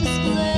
again.